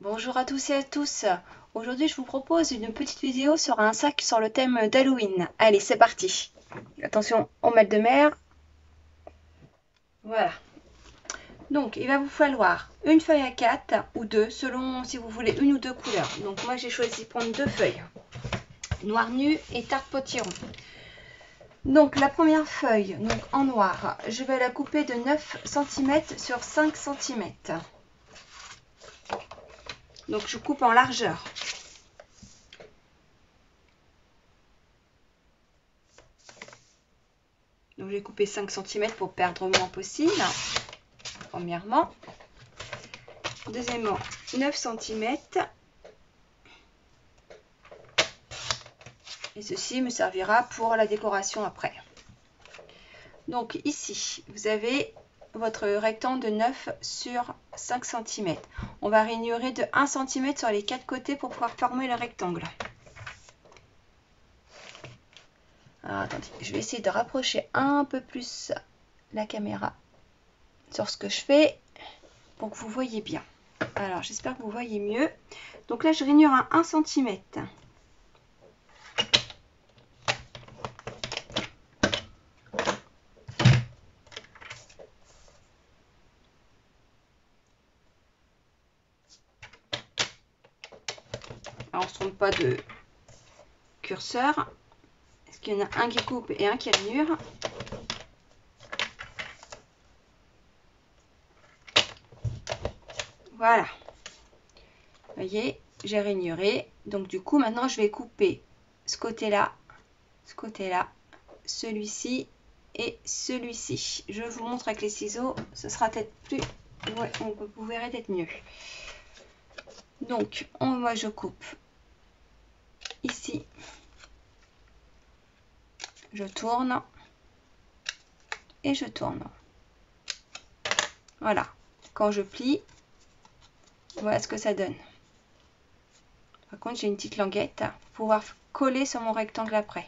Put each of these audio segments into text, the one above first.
Bonjour à tous et à tous. Aujourd'hui, je vous propose une petite vidéo sur un sac sur le thème d'Halloween. Allez, c'est parti. Attention au mal de mer. Voilà. Donc, il va vous falloir une feuille à 4 ou deux, selon si vous voulez une ou deux couleurs. Donc, moi, j'ai choisi de prendre deux feuilles. Noir nu et tarte potiron. Donc, la première feuille, donc en noir, je vais la couper de 9 cm sur 5 cm. Donc je coupe en largeur. Donc j'ai coupé 5 cm pour perdre le moins possible. Premièrement. Deuxièmement, 9 cm. Et ceci me servira pour la décoration après. Donc ici, vous avez votre rectangle de 9 sur 5 cm. On va raignorer de 1 cm sur les quatre côtés pour pouvoir former le rectangle. Je vais essayer de rapprocher un peu plus la caméra sur ce que je fais pour que vous voyez bien. Alors, j'espère que vous voyez mieux. Donc là, je raignure à 1 cm. Alors, on ne se trompe pas de curseur. Est-ce qu'il y en a un qui coupe et un qui rainure Voilà. Vous voyez, j'ai rainuré. Donc, du coup, maintenant, je vais couper ce côté-là, ce côté-là, celui-ci et celui-ci. Je vous montre avec les ciseaux. Ce sera peut-être plus... Ouais, vous verrez peut-être mieux. Donc, moi, je coupe ici. Je tourne et je tourne. Voilà. Quand je plie, voilà ce que ça donne. Par contre, j'ai une petite languette pour pouvoir coller sur mon rectangle après.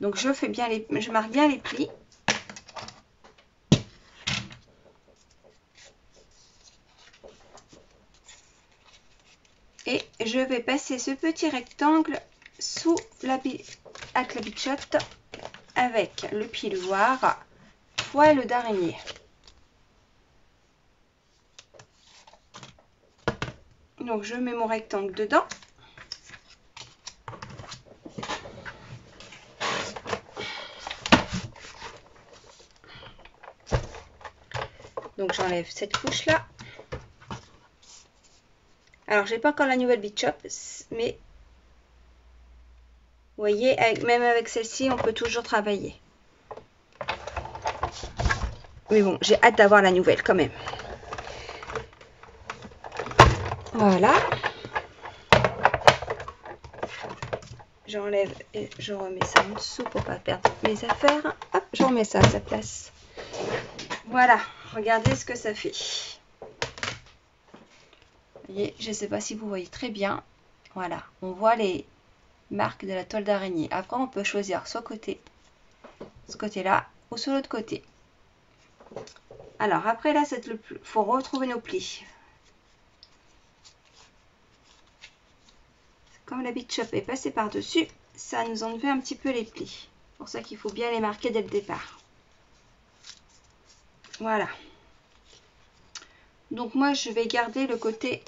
Donc, je fais bien les, je marque bien les plis. Et je vais passer ce petit rectangle sous la, avec la bichotte avec le piloir poil d'araignée. Donc je mets mon rectangle dedans. Donc j'enlève cette couche là. Alors, j'ai pas encore la nouvelle Beach Shop, mais vous voyez, même avec celle-ci, on peut toujours travailler. Mais bon, j'ai hâte d'avoir la nouvelle quand même. Voilà. J'enlève et je remets ça en dessous pour pas perdre mes affaires. Hop, je remets ça à sa place. Voilà, regardez ce que ça fait je ne sais pas si vous voyez très bien. Voilà, on voit les marques de la toile d'araignée. Après, on peut choisir soit côté, ce côté-là, ou sur l'autre côté. Alors, après là, il faut retrouver nos plis. Comme la bit shop est passée par-dessus, ça nous enlevait un petit peu les plis. C'est pour ça qu'il faut bien les marquer dès le départ. Voilà. Donc moi, je vais garder le côté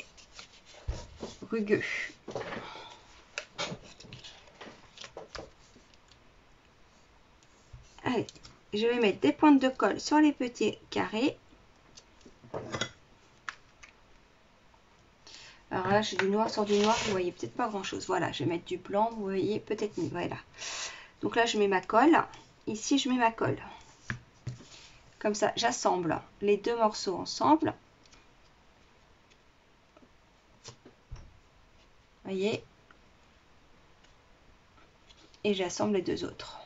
je vais mettre des pointes de colle sur les petits carrés. Alors là, j'ai du noir sur du noir, vous voyez peut-être pas grand-chose. Voilà, je vais mettre du blanc, vous voyez peut-être mieux. Voilà. Donc là, je mets ma colle. Ici, je mets ma colle. Comme ça, j'assemble les deux morceaux ensemble. Et j'assemble les deux autres.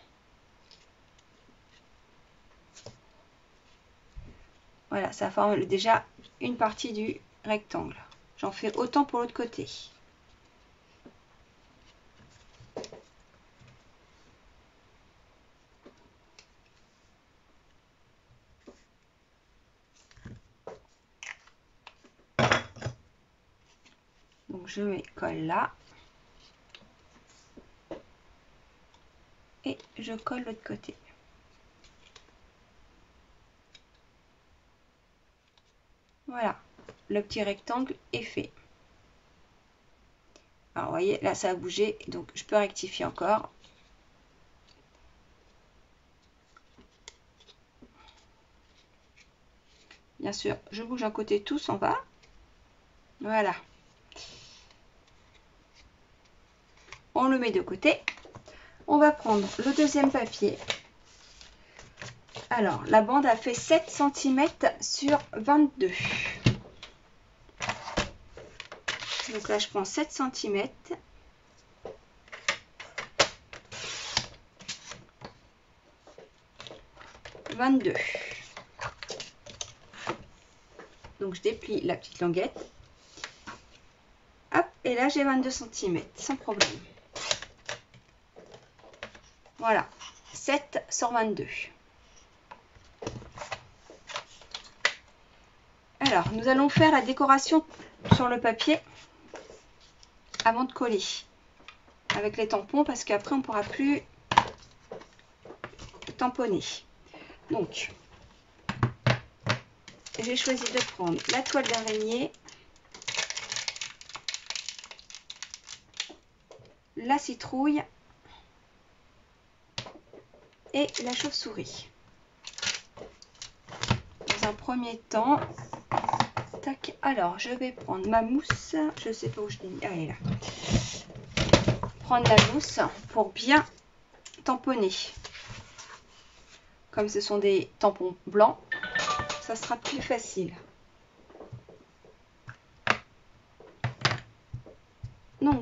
Voilà ça forme déjà une partie du rectangle. J'en fais autant pour l'autre côté Donc je colle là. Et je colle l'autre côté. Voilà, le petit rectangle est fait. Alors, vous voyez, là, ça a bougé, donc je peux rectifier encore. Bien sûr, je bouge un côté, tout s'en va. Voilà. Le met de côté. On va prendre le deuxième papier. Alors, la bande a fait 7 cm sur 22. Donc là, je prends 7 cm. « 22. Donc je déplie la petite languette. Hop, et là j'ai 22 cm, sans problème. Voilà, 7 sur 22. Alors, nous allons faire la décoration sur le papier avant de coller avec les tampons parce qu'après on ne pourra plus tamponner. Donc, j'ai choisi de prendre la toile d'araignée, la citrouille et la chauve-souris. Dans un premier temps, tac, alors je vais prendre ma mousse, je sais pas où je l'ai mis, là. Prendre la mousse pour bien tamponner. Comme ce sont des tampons blancs, ça sera plus facile.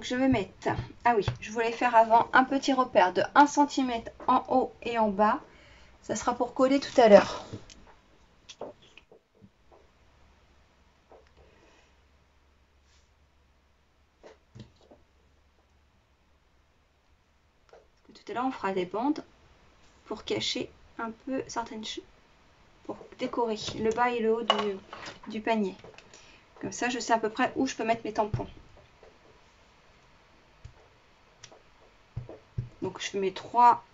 Je vais mettre, ah oui, je voulais faire avant un petit repère de 1 cm en haut et en bas. Ça sera pour coller tout à l'heure. Tout à l'heure on fera des bandes pour cacher un peu certaines choses pour décorer le bas et le haut du, panier. Comme ça, je sais à peu près où je peux mettre mes tampons. Donc, je mets trois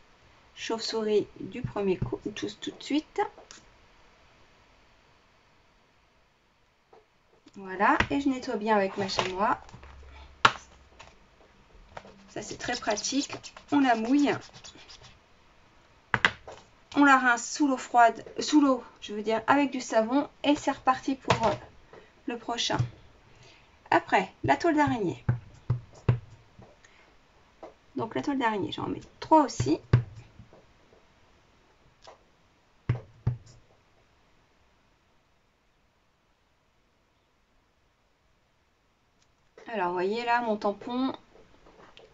chauves-souris du premier coup, tous tout de suite. Voilà, et je nettoie bien avec ma chamois. Ça, c'est très pratique. On la mouille on la rince sous l'eau froide, sous l'eau, je veux dire, avec du savon. Et c'est reparti pour le prochain. Après, la toile d'araignée. Donc la toile d'araignée, j'en mets trois aussi. Alors, vous voyez là, mon tampon,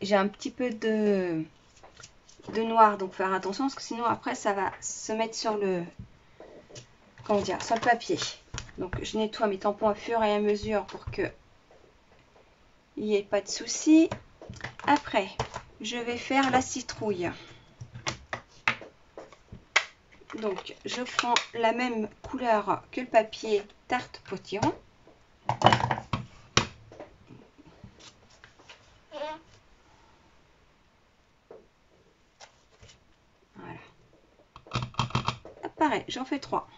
j'ai un petit peu de, noir. Donc faire attention parce que sinon après ça va se mettre sur le comment dire sur le papier. Donc je nettoie mes tampons à fur et à mesure pour que il n'y ait pas de souci. Après, je vais faire la citrouille. Donc je prends la même couleur que le papier tarte potiron. j'en fais trois.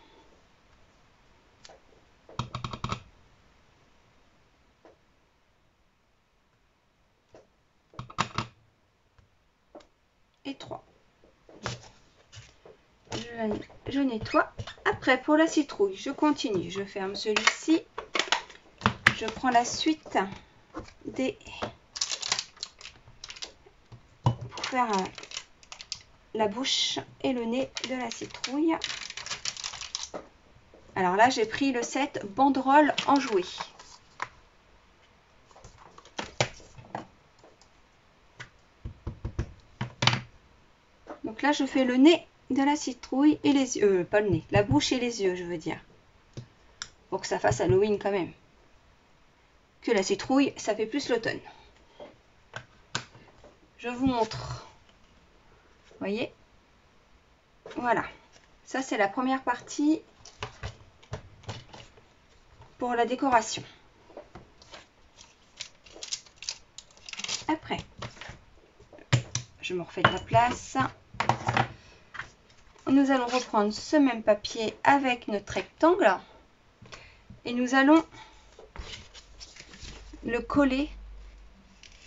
Et trois. Après, pour la citrouille, je continue. Je ferme celui-ci. Je prends la suite des... Pour faire la bouche et le nez de la citrouille. Alors là, j'ai pris le set banderole enjouée. Donc là, je fais le nez de la citrouille et les yeux. Euh, pas le nez, la bouche et les yeux, je veux dire. Pour que ça fasse Halloween quand même. Que la citrouille, ça fait plus l'automne. Je vous montre voyez? Voilà. Ça, c'est la première partie pour la décoration. Après, je me refais de la place. Nous allons reprendre ce même papier avec notre rectangle et nous allons le coller.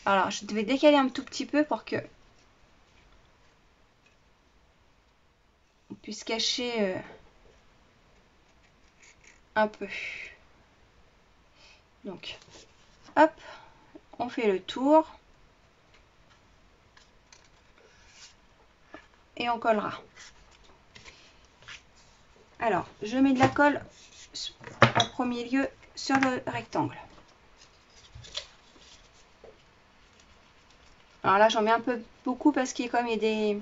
Alors, je devais décaler un tout petit peu pour que on puisse cacher euh, un peu. Donc, hop, on fait le tour. Et on collera. Alors, je mets de la colle en premier lieu sur le rectangle. Alors là, j'en mets un peu beaucoup parce qu'il y a comme des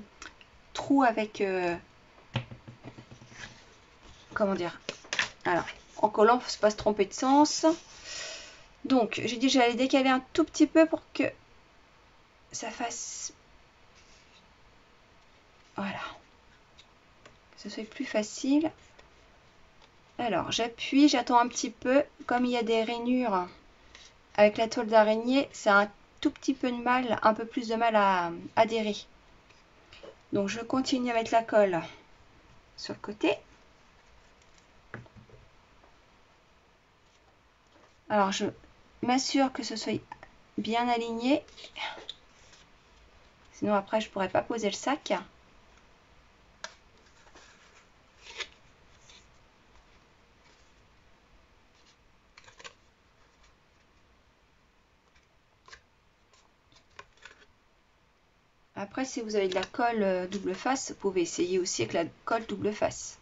trous avec... Euh, comment dire? Alors, en collant, il ne faut pas se tromper de sens. Donc, j'ai dit j'allais décaler un tout petit peu pour que ça fasse... Voilà. Que ce soit plus facile. Alors, j'appuie, j'attends un petit peu. Comme il y a des rainures avec la toile d'araignée, c'est un tout petit peu de mal, un peu plus de mal à adhérer. Donc, je continue à mettre la colle sur le côté. Alors, je m'assure que ce soit bien aligné. Sinon, après, je pourrais pas poser le sac. Après, si vous avez de la colle euh, double face, vous pouvez essayer aussi avec la colle double face.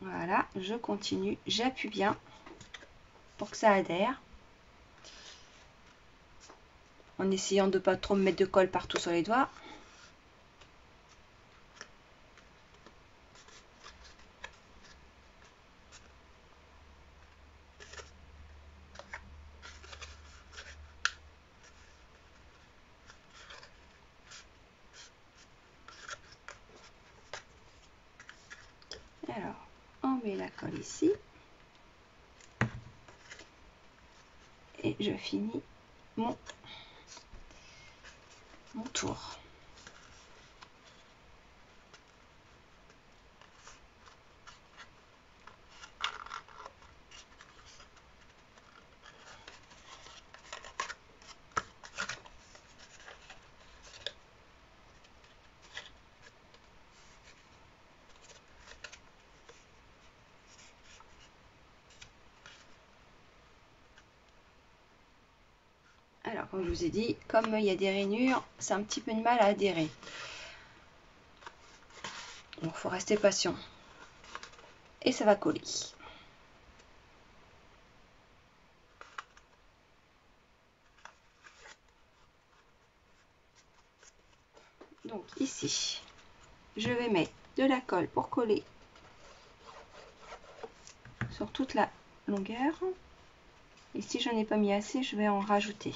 Voilà, je continue, j'appuie bien pour que ça adhère. En essayant de ne pas trop me mettre de colle partout sur les doigts. ici. Et je finis mon, mon tour. Comme je vous ai dit, comme il y a des rainures, c'est un petit peu de mal à adhérer. Donc, il faut rester patient. Et ça va coller. Donc ici, je vais mettre de la colle pour coller sur toute la longueur. Et si je n'en ai pas mis assez, je vais en rajouter.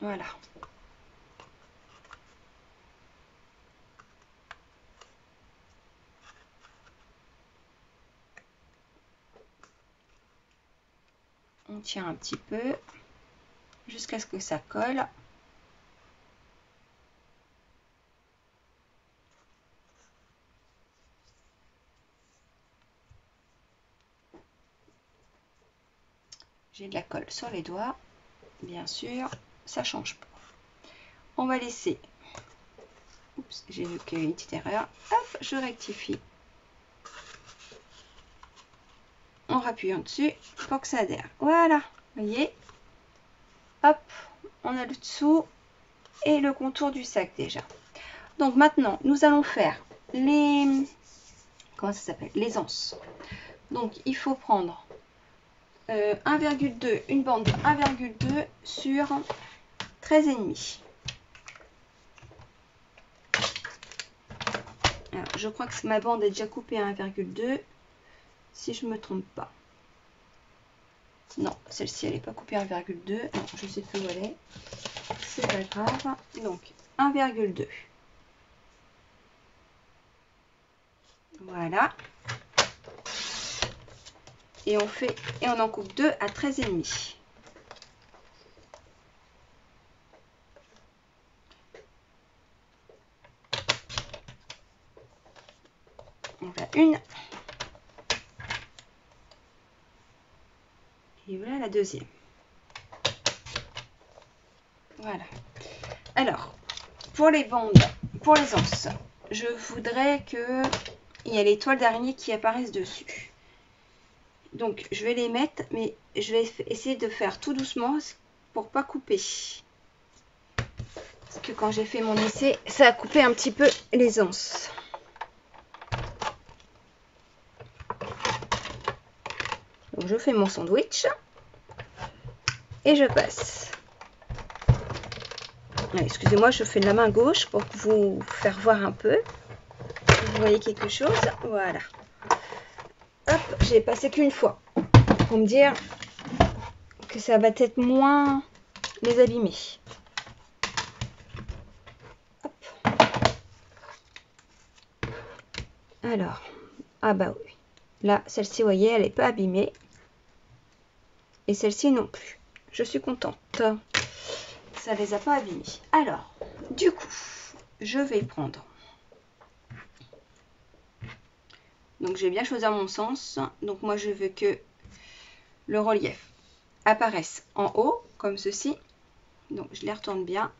Voilà. On tient un petit peu jusqu'à ce que ça colle. J'ai de la colle sur les doigts, bien sûr ça change pas. On va laisser. Oups, j'ai vu qu'il y a une petite erreur. Hop, je rectifie. En rappuyant dessus pour que ça adhère. Voilà, voyez. Hop, on a le dessous et le contour du sac déjà. Donc maintenant, nous allons faire les... Comment ça s'appelle Les anses. Donc il faut prendre 1,2, euh, une bande 1,2 sur 13,5. Alors, je crois que ma bande est déjà coupée à 1,2. si je me trompe pas. Non, celle-ci, elle n'est pas coupée 1,2. Non, je sais plus où elle est. C'est pas grave. Donc, 1,2. Voilà. Et on fait et on en coupe 2 à 13,5. Une. Et voilà la deuxième. Voilà. Alors, pour les bandes, pour les anses, je voudrais que il y ait les toiles d'araignée qui apparaissent dessus. Donc, je vais les mettre, mais je vais essayer de faire tout doucement pour pas couper. Parce que quand j'ai fait mon essai, ça a coupé un petit peu les anses. Je fais mon sandwich et je passe. Excusez-moi, je fais de la main gauche pour vous faire voir un peu. Vous voyez quelque chose? Voilà. Hop, j'ai passé qu'une fois pour me dire que ça va être moins les abîmer. Alors, ah bah oui. Là, celle-ci, vous voyez, elle n'est pas abîmée. Et celle-ci non plus. Je suis contente. Ça les a pas abîmés. Alors, du coup, je vais prendre. Donc, je vais bien choisir mon sens. Donc, moi, je veux que le relief apparaisse en haut, comme ceci. Donc, je les retourne bien.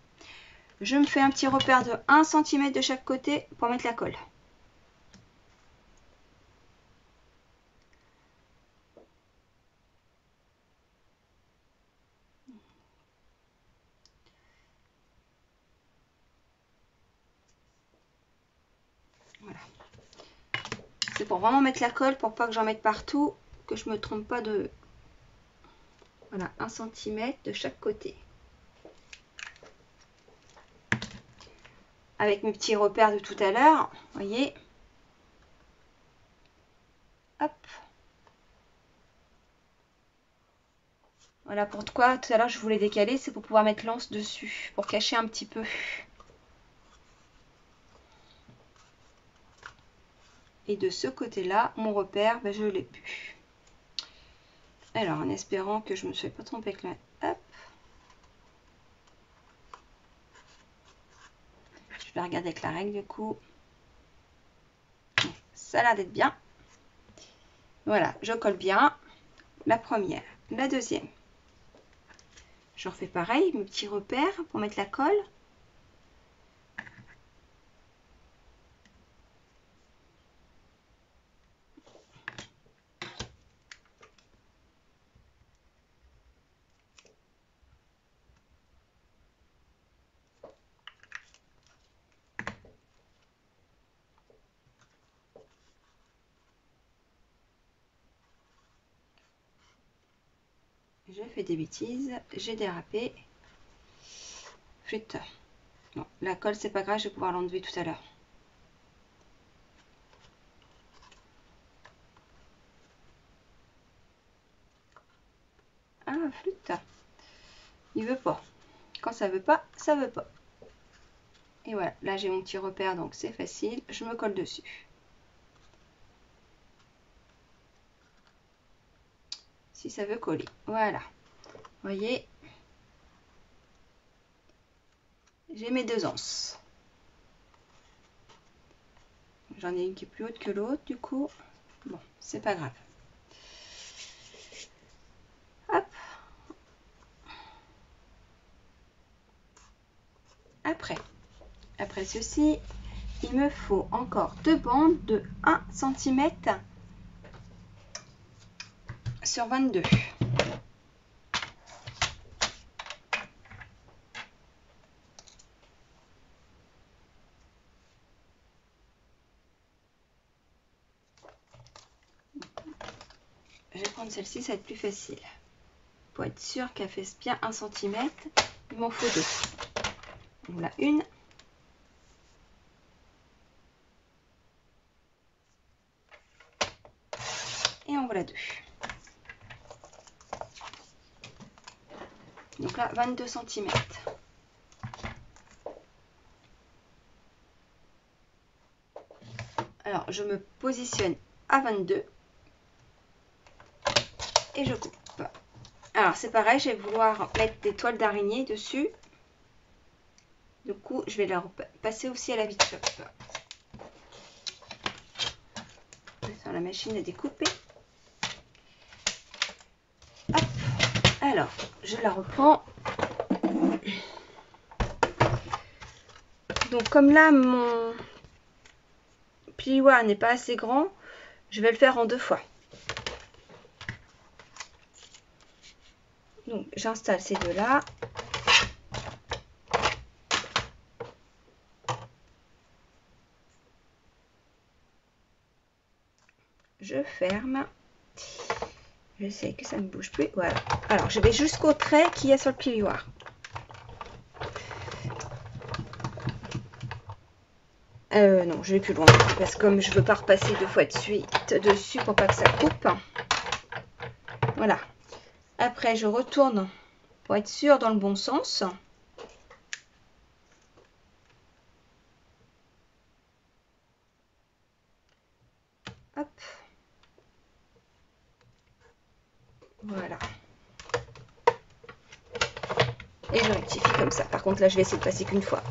Je me fais un petit repère de 1 cm de chaque côté pour mettre la colle. Pour vraiment mettre la colle, pour pas que j'en mette partout, que je me trompe pas de... Voilà, 1 cm de chaque côté. Avec mes petits repères de tout à l'heure, voyez. Hop. Voilà pourquoi tout à l'heure je voulais décaler, c'est pour pouvoir mettre l'anse dessus, pour cacher un petit peu. Et de ce côté-là, mon repère, ben, je l'ai pu. Alors, en espérant que je ne me sois pas trompée avec la... Hop. Je vais regarder avec la règle du coup. Ça a l'air d'être bien. Voilà, je colle bien. La première, la deuxième. Je refais pareil, mes petits repères pour mettre la colle. j'ai des bêtises, j'ai dérapé. Flûte. La colle, c'est pas grave, je vais pouvoir l'enlever tout à l'heure. Ah, flûte. Il veut pas. Quand ça veut pas, ça veut pas. Et voilà, là j'ai mon petit repère, donc c'est facile. Je me colle dessus. si ça veut coller. Voilà. Voyez, j'ai mes deux anses. J'en ai une qui est plus haute que l'autre, du coup. Bon, c'est pas grave. Hop. Après, après ceci, il me faut encore deux bandes de 1 cm sur 22. Je vais prendre celle-ci, ça va être plus facile. Pour être sûr qu'elle fasse bien 1 cm, il m'en faut deux. Voilà une. Et voilà deux. Donc là, 22 cm. Alors, je me positionne à 22 je coupe. Alors, c'est pareil, je vais vouloir mettre des toiles d'araignée dessus. Du coup, je vais leur passer aussi à la vite shop. la machine à découper. Alors, je la reprends. Donc, comme là, mon plioir n'est pas assez grand, je vais le faire en deux fois. Donc, j'installe ces deux-là. Je ferme. J'essaie que ça ne bouge plus. Voilà. Alors, je vais jusqu'au trait qu'il y a sur le plioir. Euh, non, je vais plus loin. Parce que comme je veux pas repasser deux fois de suite dessus pour pas que ça coupe. Voilà. Après, je retourne pour être sûr dans le bon sens. Hop. Voilà. Et je rectifie comme ça. Par contre, là, je vais essayer de passer qu'une fois.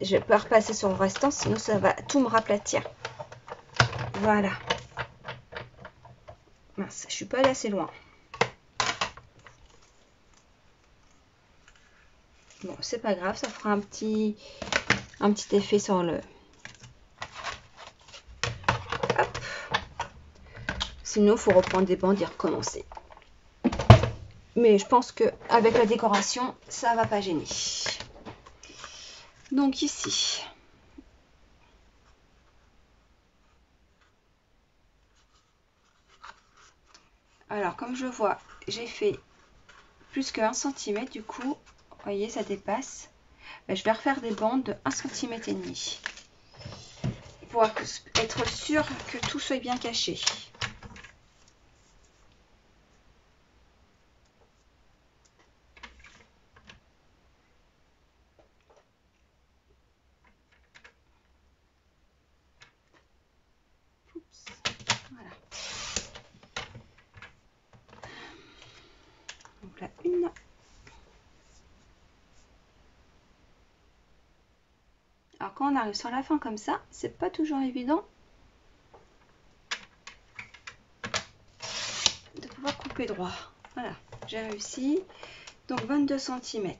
Je vais pas repasser sur le restant, sinon ça va tout me raplatir. Voilà. Je suis pas allée assez loin. Bon, c'est pas grave, ça fera un petit, un petit effet sur le... Sinon, il faut reprendre des bandes et recommencer. Mais je pense que avec la décoration, ça va pas gêner. Donc ici, Alors, comme je vois, j'ai fait plus que 1 cm, du coup, vous voyez, ça dépasse. Ben, je vais refaire des bandes de 1 cm et demi. Pour être sûr que tout soit bien caché. On arrive sur la fin comme ça, c'est pas toujours évident de pouvoir couper droit. Voilà, j'ai réussi. Donc 22 cm.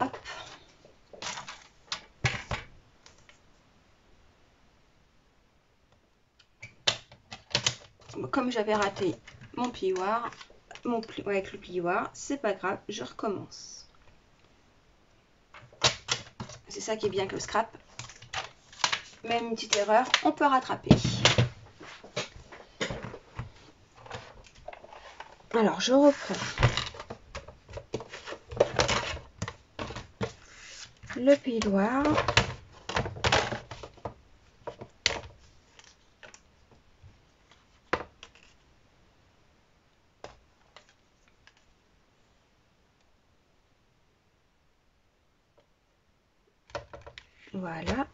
Hop. Comme j'avais raté mon plioir, mon pli avec le plioir, c'est pas grave, je recommence. Ça qui est bien que le scrap. Même une petite erreur, on peut rattraper. Alors, je reprends le piloir. Voilà.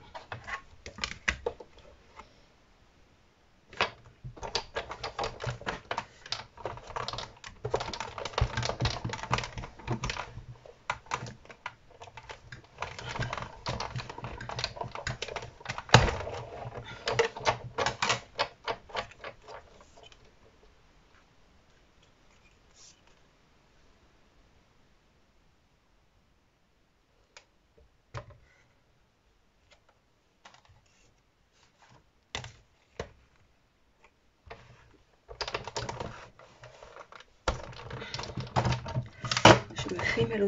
Mal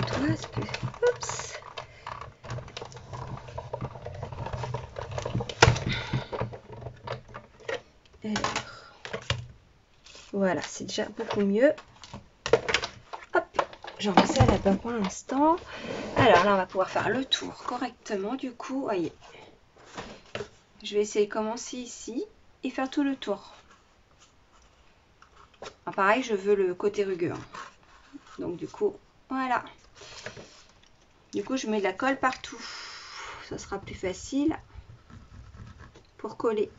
voilà, c'est déjà beaucoup mieux. Hop, j'en ça là-bas pour l'instant. Alors là, on va pouvoir faire le tour correctement. Du coup, voyez, je vais essayer de commencer ici. et faire tout le tour. Ah, pareil, je veux le côté rugueux. Donc du coup, voilà. Du coup, je mets de la colle partout. Ça sera plus facile pour coller.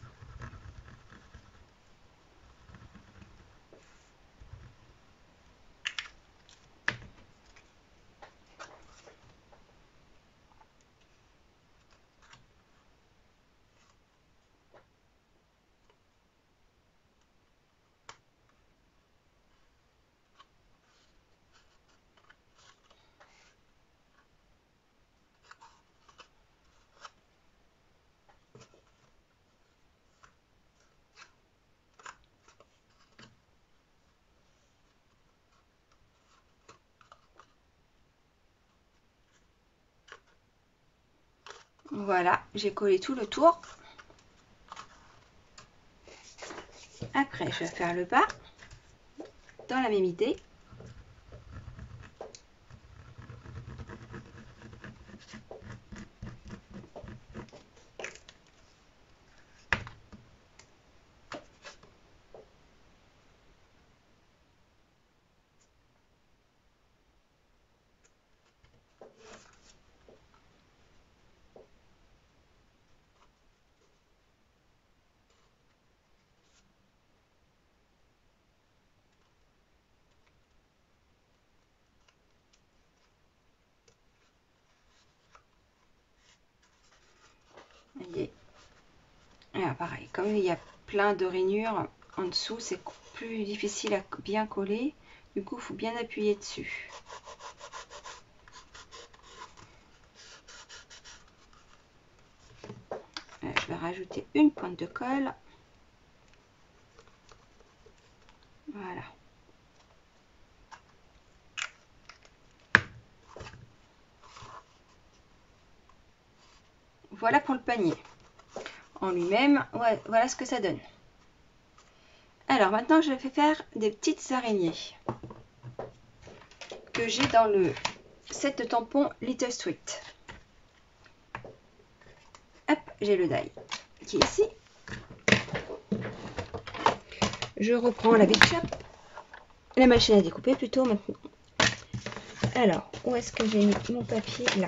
Voilà, j'ai collé tout le tour. Après, je vais faire le bas dans la même idée. Pareil, comme il y a plein de rainures en dessous, c'est plus difficile à bien coller. Du coup, il faut bien appuyer dessus. Euh, je vais rajouter une pointe de colle. Voilà. Voilà pour le panier en lui-même. Voilà ce que ça donne. Alors maintenant, je vais faire des petites araignées que j'ai dans le set de tampons Little Sweet. Hop, j'ai le die qui est ici. Je reprends la la machine à découper plutôt maintenant. Alors, où est-ce que j'ai mis mon papier? Là.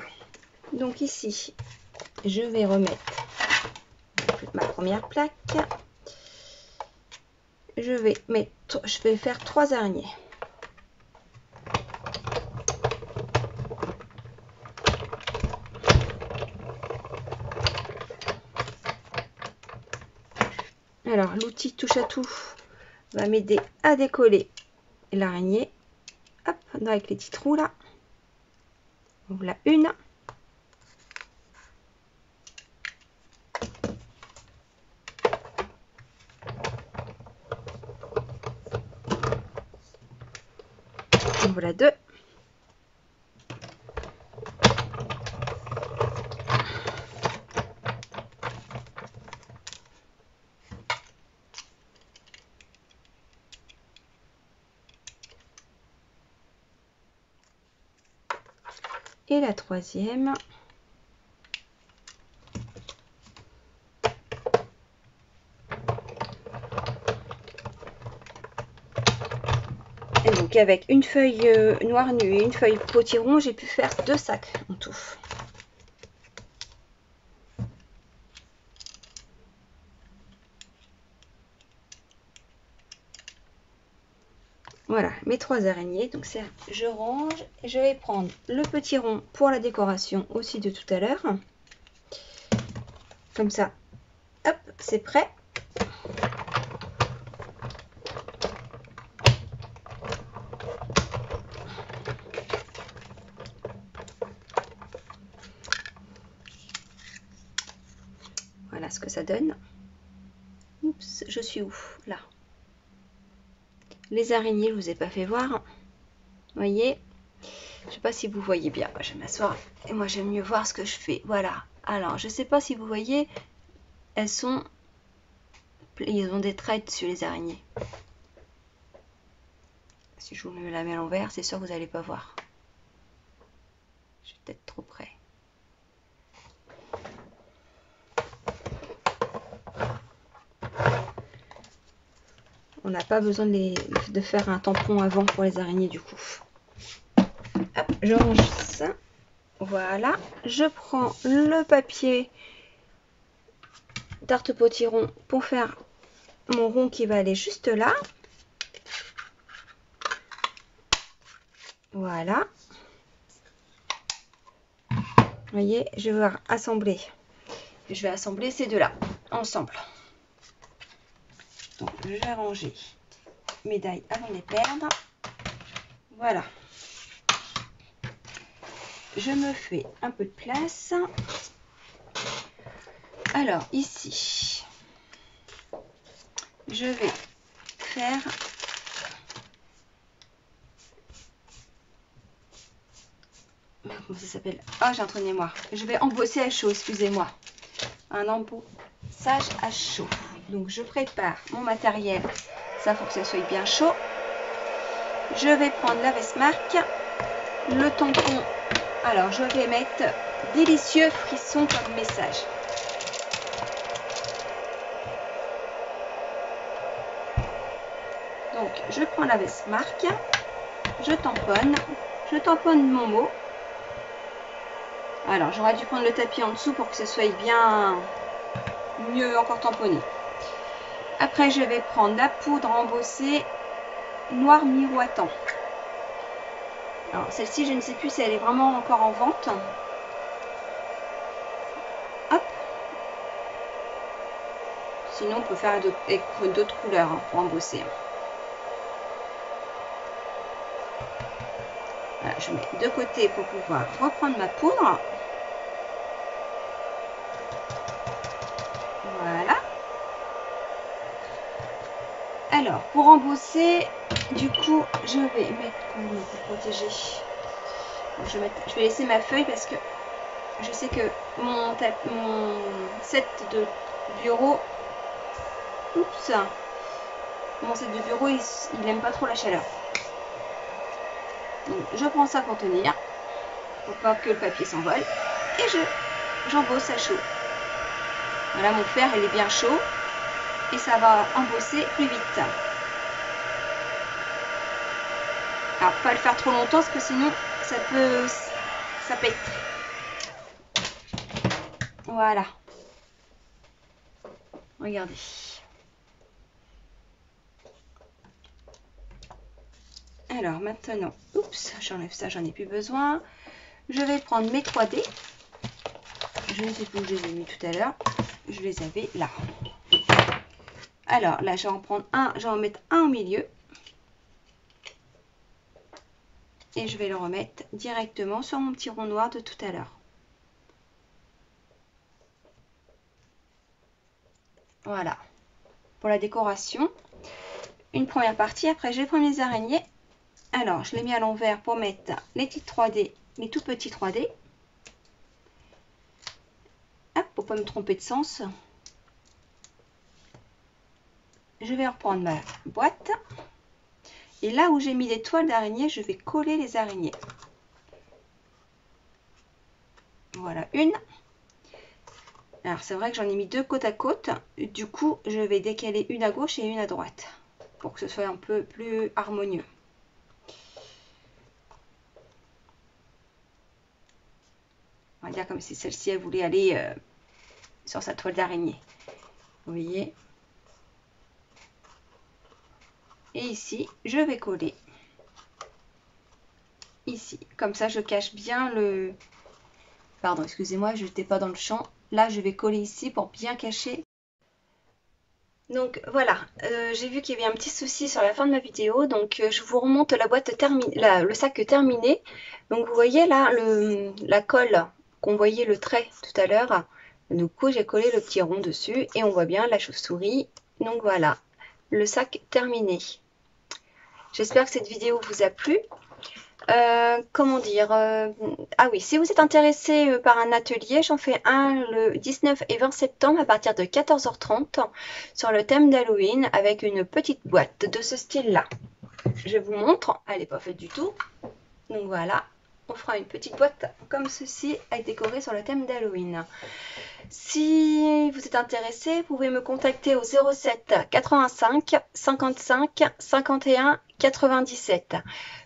Donc ici, je vais remettre ma première plaque. Je vais mettre, je vais faire trois araignées. Alors l'outil touche à tout va m'aider à décoller l'araignée. Hop, avec les petits trous là. Voilà une. Voilà deux. Et la troisième. Avec une feuille euh, noire nue et une feuille potiron, j'ai pu faire deux sacs en tout. Voilà, mes trois araignées. Donc c'est je range je vais prendre le petit rond pour la décoration aussi de tout à l'heure. Comme ça, hop, c'est prêt. ce que donne. Oups, je suis où? Là. Les araignées, je vous ai pas fait voir. voyez? Je sais pas si vous voyez bien. Je vais m'asseoir et moi j'aime mieux voir ce que je fais. Voilà. Alors, je sais pas si vous voyez, elles sont... Ils ont des traits sur les araignées. Si je vous mets la main à l'envers, c'est sûr que vous n'allez pas voir. Je suis peut-être trop près. n'a pas besoin de, de, faire un tampon avant pour les araignées du coup. Je range ça. Voilà. Je prends le papier tarte potiron pour faire mon rond qui va aller juste là. Voilà. Vous voyez, je vais assembler. Je vais assembler ces deux-là ensemble. Donc, je vais ranger mes dailles avant de les perdre. Voilà. Je me fais un peu de place. Alors, ici, je vais faire comment ça s'appelle? Ah, j'ai un trou. Je vais embosser à chaud, excusez-moi. Un embossage à chaud. Donc, je prépare mon matériel. Ça, faut que ça soit bien chaud. Je vais prendre la Vestmark, le tampon. Alors, je vais mettre délicieux frisson comme message. Donc, je prends la Vestmark, je tamponne, je tamponne mon mot. Alors, j'aurais dû prendre le tapis en dessous pour que ce soit bien mieux encore tamponné. Après, je vais prendre la poudre embossée noir miroitant. Alors, celle-ci, je ne sais plus si elle est vraiment encore en vente. Hop. Sinon, on peut faire d'autres couleurs hein, pour embosser. je mets de côté pour pouvoir reprendre ma poudre. Voilà. Alors, pour embosser, du coup, je vais mettre pour protéger? je, vais je, vais laisser ma feuille parce que je sais que mon, mon set de bureau, oups, mon set de bureau, il, il aime pas trop la chaleur. Donc, je prends ça pour tenir, pour pas que le papier s'envole, et je j'embosse à chaud. Voilà, mon fer, il est bien chaud, et ça va embosser plus vite. Alors, pas le faire trop longtemps, parce que sinon, ça peut... ça pète. Voilà. Regardez. Alors maintenant, oups, j'enlève ça, j'en ai plus besoin. Je vais prendre mes 3D. Je ne sais plus où je les ai mis tout à l'heure. Je les avais là. Alors là, je vais en un, je vais mettre un au milieu. Et je vais le remettre directement sur mon petit rond noir de tout à l'heure. Voilà. Pour la décoration. Une première partie. Après, je vais prendre les araignées alors, je l'ai mis à l'envers pour mettre les petites 3D, les tout petits 3D. Hop, pour pas me tromper de sens. Je vais reprendre ma boîte. Et là où j'ai mis des toiles d'araignée, je vais coller les araignées. Voilà, une. Alors, c'est vrai que j'en ai mis deux côte à côte. Du coup, je vais décaler une à gauche et une à droite. Pour que ce soit un peu plus harmonieux. On va dire comme si celle-ci, elle voulait aller euh, sur sa toile d'araignée. Vous voyez? Et ici, je vais coller. Ici. Comme ça, je cache bien le... Pardon, excusez-moi, je n'étais pas dans le champ. Là, je vais coller ici pour bien cacher. Donc voilà, euh, j'ai vu qu'il y avait un petit souci sur la fin de ma vidéo, donc euh, je vous remonte la boîte le sac terminé. Donc vous voyez là, le, la colle qu'on voyait le trait tout à l'heure. Du coup, j'ai collé le petit rond dessus et on voit bien la chauve-souris. Donc voilà, le sac terminé. J'espère que cette vidéo vous a plu. Euh, comment dire euh, Ah oui, si vous êtes intéressé euh, par un atelier, j'en fais un le 19 et 20 septembre à partir de 14h30 sur le thème d'Halloween avec une petite boîte de ce style-là. Je vous montre, elle n'est pas faite du tout. Donc voilà, on fera une petite boîte comme ceci à décorer sur le thème d'Halloween. Si vous êtes intéressé, vous pouvez me contacter au 07 85 55 51 97.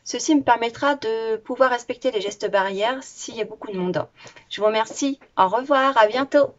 Ceci me permettra de pouvoir respecter les gestes barrières s'il y a beaucoup de monde. Je vous remercie. Au revoir. À bientôt.